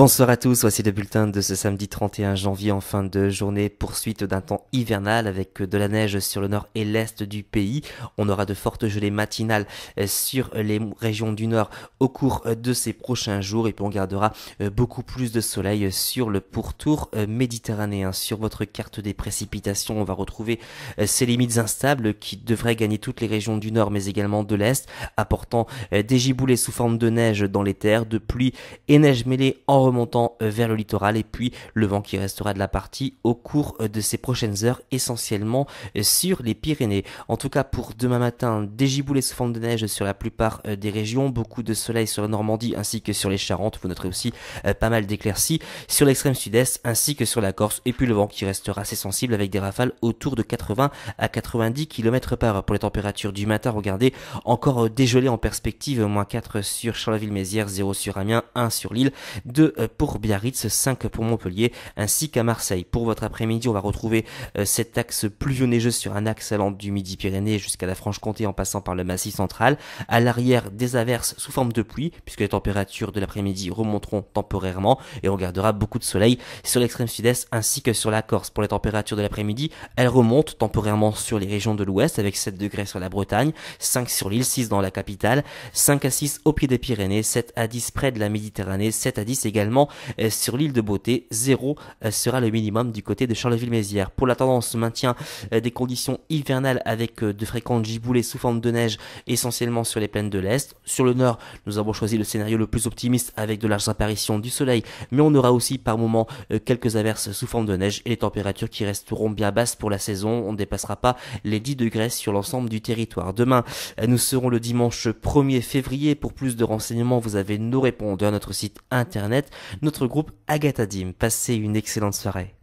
Bonsoir à tous, voici le bulletin de ce samedi 31 janvier en fin de journée, poursuite d'un temps hivernal avec de la neige sur le nord et l'est du pays. On aura de fortes gelées matinales sur les régions du nord au cours de ces prochains jours et puis on gardera beaucoup plus de soleil sur le pourtour méditerranéen. Sur votre carte des précipitations, on va retrouver ces limites instables qui devraient gagner toutes les régions du nord mais également de l'est, apportant des giboulées sous forme de neige dans les terres, de pluie et neige mêlée en remontant euh, vers le littoral et puis le vent qui restera de la partie au cours euh, de ces prochaines heures essentiellement euh, sur les Pyrénées. En tout cas pour demain matin, des giboulées sous forme de neige sur la plupart des régions, beaucoup de soleil sur la Normandie ainsi que sur les Charentes, vous noterez aussi pas mal d'éclaircies sur l'extrême sud-est ainsi que sur la Corse et puis le vent qui restera assez sensible avec des rafales autour de 80 à 90 km par heure pour les températures du matin. Regardez, encore dégelé en perspective, moins 4 sur Charleville-Mézières, 0 sur Amiens, 1 sur Lille, 2 euh, pour Biarritz, 5 pour Montpellier, ainsi qu'à Marseille. Pour votre après-midi, on va retrouver euh, cet axe pluvio-neigeux sur un axe allant du Midi-Pyrénées jusqu'à la Franche-Comté en passant par le Massif central. À l'arrière, des averses sous forme de pluie, puisque les températures de l'après-midi remonteront temporairement et on gardera beaucoup de soleil sur l'extrême sud-est ainsi que sur la Corse. Pour les températures de l'après-midi, elles remontent temporairement sur les régions de l'ouest avec 7 degrés sur la Bretagne, 5 sur l'île, 6 dans la capitale, 5 à 6 au pied des Pyrénées, 7 à 10 près de la Méditerranée, 7 à 10 également euh, sur l'île de Beauté. 0 euh, sera le minimum du côté de Charleville-Mézières. Pour la tendance, maintien euh, des conditions hivernales avec de fréquentes giboulées sous forme de neige essentiellement sur les plaines de l'Est. Sur le nord, nous avons choisi le scénario le plus optimiste avec de larges apparitions du soleil, mais on aura aussi par moments quelques averses sous forme de neige et les températures qui resteront bien basses pour la saison. On ne dépassera pas les 10 degrés sur l'ensemble du territoire. Demain, nous serons le dimanche 1er février. Pour plus de renseignements, vous avez nos répondeurs notre site internet notre groupe Agatha Dim. Passez une excellente soirée.